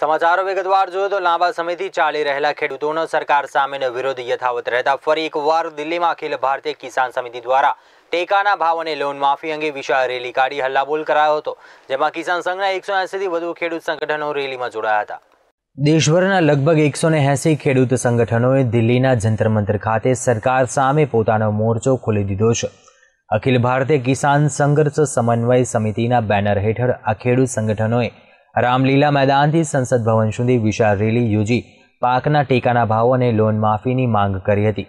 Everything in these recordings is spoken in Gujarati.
સમાચારો વિગતવાર જોઈએ તો લાંબા સમયથી ચાલી રહેલા ખેડૂતોનો સરકાર સામેનો વિરોધ યથાવત રહેતા ફરી એકવાર દિલ્હીમાં અખિલ ભારતીય કિસાન સમિતિ દ્વારા ટેકાના ભાવ અને લોન માફી અંગે વિશાળ રેલી કાઢી હલ્લાબોલ કરાયો હતો, જેમાં કિસાન સંઘના એકસો એંસીથી વધુ ખેડૂત સંગઠનો રેલીમાં જોડાયા હતા. દેશભરના લગભગ એકસો ને એંસી ખેડૂત સંગઠનોએ દિલ્હીના જંતર મંતર ખાતે સરકાર સામે પોતાનો મોરચો ખોલી દીધો છે. અખિલ ભારતીય કિસાન સંઘર્ષ સમન્વય સમિતિના બેનર હેઠળ આ ખેડૂત સંગઠનોએ રામલીલા મેદાનથી સંસદ ભવન સુધી વિશાળ રેલી યોજી પાકના ટેકાના ભાવ અને લોન માફીની માંગ કરી હતી.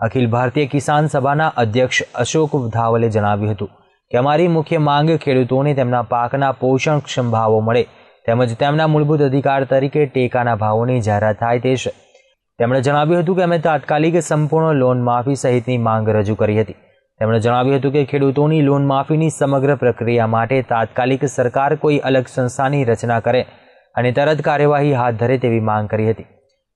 અખિલ ભારતીય કિસાન સભાના અધ્યક્ષ અશોક ધાવલે જણાવ્યું હતું કે અમારી મુખ્ય માંગ ખેડૂતોને તેમના પાકના પોષણક્ષમ ભાવો મળે તેમજ તેમના મૂળભૂત અધિકાર તરીકે ટેકાના ભાવોની જાહેરાત થાય તે છે તેમણે જણાવ્યું હતું કે અમે તાત્કાલિક સંપૂર્ણ લોન માફી સહિતની માંગ રજૂ કરી હતી. તેમણે જણાવ્યું હતું કે ખેડૂતોની લોન માફીની સમગ્ર પ્રક્રિયા માટે તાત્કાલિક સરકાર કોઈ અલગ સંસ્થાની રચના કરે અને તરત કાર્યવાહી હાથ ધરે તેવી માંગ કરી હતી.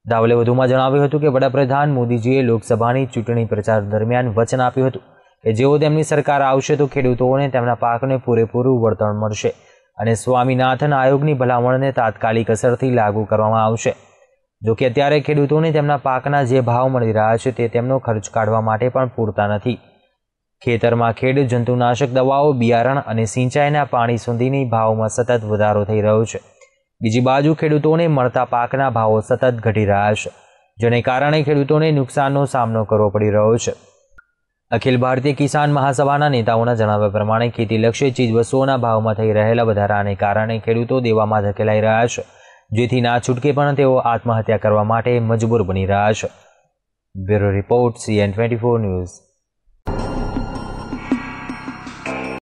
દાવલે વધુમાં જણાવ્યું હતું કે વડાપ્રધાન મોદીજીએ લોકસભાની ચૂંટણી પ્રચાર દરમિયાન વચન આપ્યું હતું કે જેઓ તેમની સરકાર આવશે તો ખેડૂતોને તેમના પાકને પૂરેપૂરું વળતર મળશે અને સ્વામીનાથન આયોગની ભલામણને તાત્કાલિક અસરથી લાગુ કરવામાં આવશે. જોકે અત્યારે ખેડૂતોને તેમના પાકના જે ભાવ મળી રહ્યા છે તે તેમનો ખર્ચ કાઢવા માટે પણ પૂરતા નથી. ખેતરમાં ખેડ, જંતુનાશક દવાઓ, બિયારણ અને સિંચાઈના પાણી સુધીની ભાવમાં સતત વધારો થઈ રહ્યો છે. બીજી બાજુ ખેડૂતોને મળતા પાકના ભાવો સતત ઘટી રહ્યા છે, જેને કારણે ખેડૂતોને નુકસાનનો સામનો કરવો પડી રહ્યો છે. અખિલ ભારતીય કિસાન મહાસભાના નેતાઓના જણાવ્યા પ્રમાણે ખેતીલક્ષી ચીજવસ્તુઓના ભાવમાં થઈ રહેલા વધારાને કારણે ખેડૂતો દેવામાં ધકેલાઈ રહ્યા છે, જેથી ના છૂટકે પણ તેઓ આત્મહત્યા કરવા માટે મજબૂર બની રહ્યા છે. Bureau report CN twenty four news.